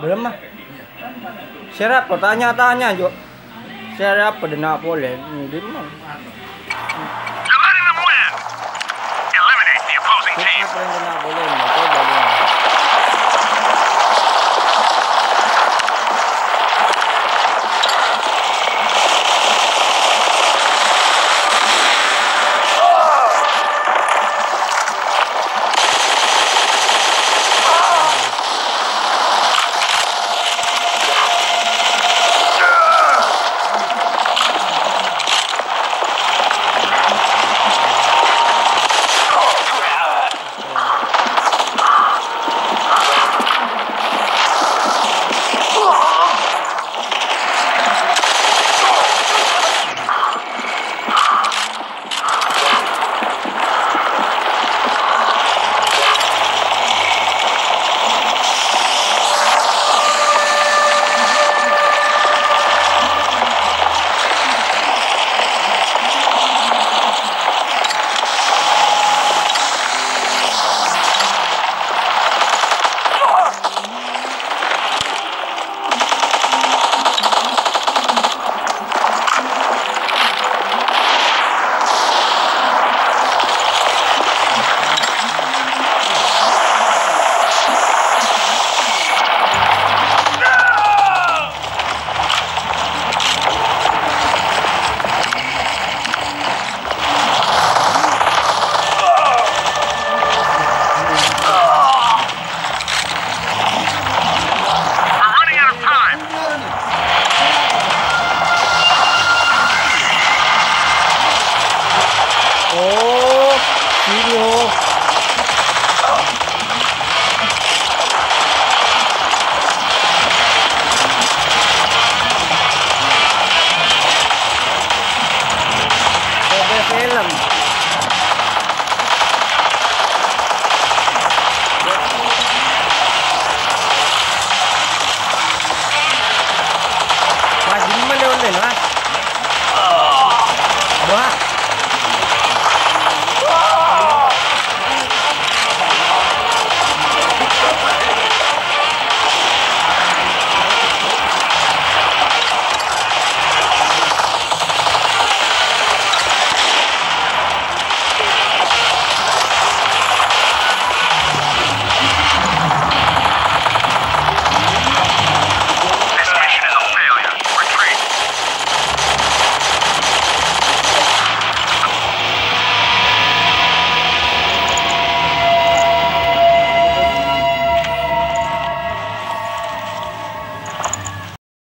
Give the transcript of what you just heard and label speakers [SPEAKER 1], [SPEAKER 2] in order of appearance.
[SPEAKER 1] Belum mah. Siapa tanya-tanya Jo. Siapa de Napoli? Hindi mah.